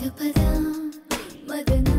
पदा मदना